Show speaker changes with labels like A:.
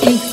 A: Hey.